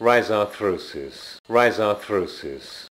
rhizarthrosis, rhizarthrosis,